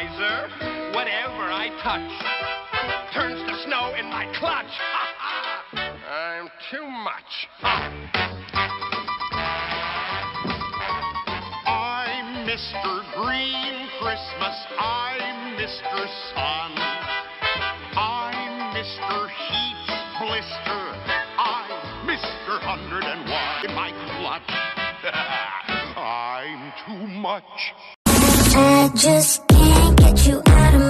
Miser. Whatever I touch turns to snow in my clutch. I'm too much. I'm Mr. Green Christmas. I'm Mr. Sun. I'm Mr. Heat Blister. I'm Mr. 101 in my clutch. I'm too much. Just can't get you out of my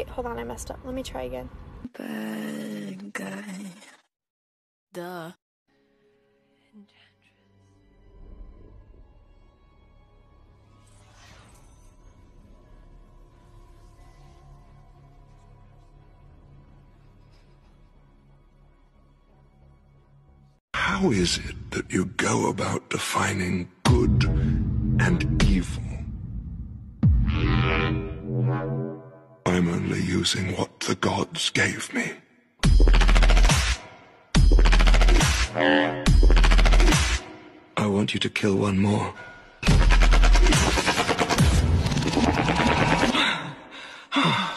Wait, hold on. I messed up. Let me try again. Bad guy. Duh. How is it that you go about defining good and evil? I'm only using what the gods gave me. I want you to kill one more.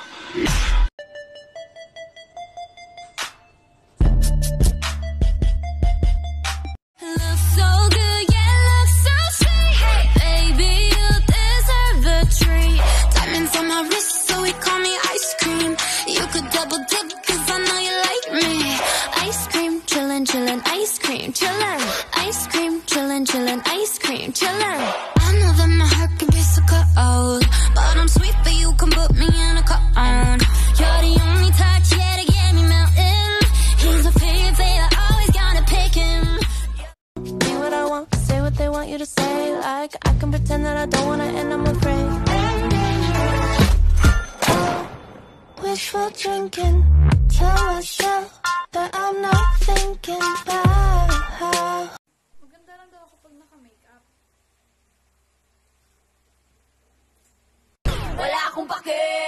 cream, chillin'. I know that my heart can be so cold, but I'm sweet, but you can put me in a cone. You're the only touch, yet to get me melting. He's a favorite, I always gotta pick him. Say what I want, say what they want you to say. Like I can pretend that I don't wanna, and I'm afraid. Wishful drinking, tell myself that I'm not thinking about. Wala akong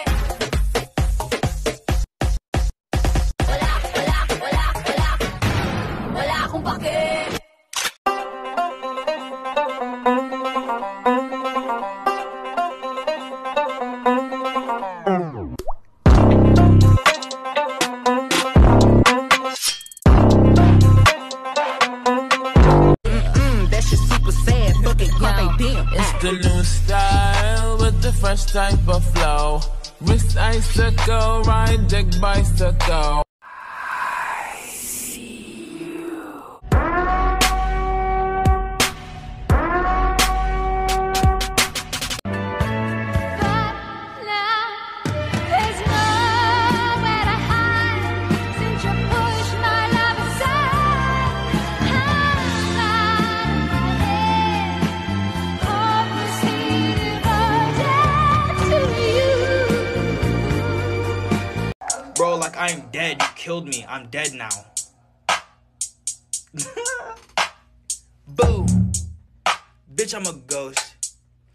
type of flow. Wrist icicle, ride deck bicycle. I'm dead. You killed me. I'm dead now. Boo. Bitch, I'm a ghost.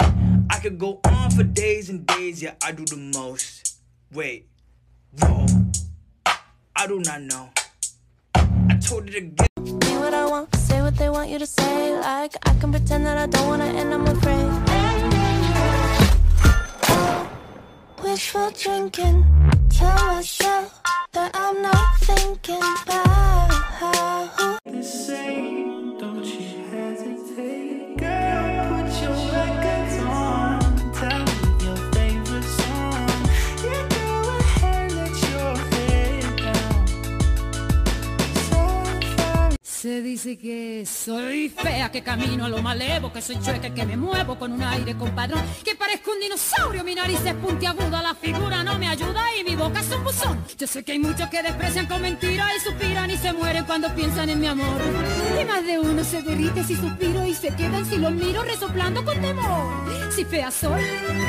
I could go on for days and days, yeah, I do the most. Wait, whoa. I do not know. I told it again. Say what I want, say what they want you to say. Like I can pretend that I don't wanna, and I'm afraid. Wishful drinking, tell myself that I'm not thinking about Se dice que soy fea, que camino a lo malevo, que soy chueca, que me muevo con un aire compadrón, que parezco un dinosaurio, mi nariz es puntiaguda, la figura no me ayuda y mi boca es un buzón. Yo sé que hay muchos que desprecian con mentiras y suspiran y se mueren cuando piensan en mi amor. Y más de uno se derrite si suspiro y se quedan si los miro resoplando con temor. Si fea soy,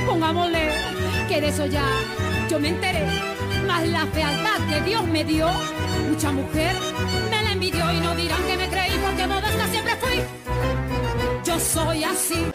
pongámosle que de eso ya yo me enteré. Más la fealdad que Dios me dio, mucha mujer me y no dirán que me creí porque modesta siempre fui. Yo soy así.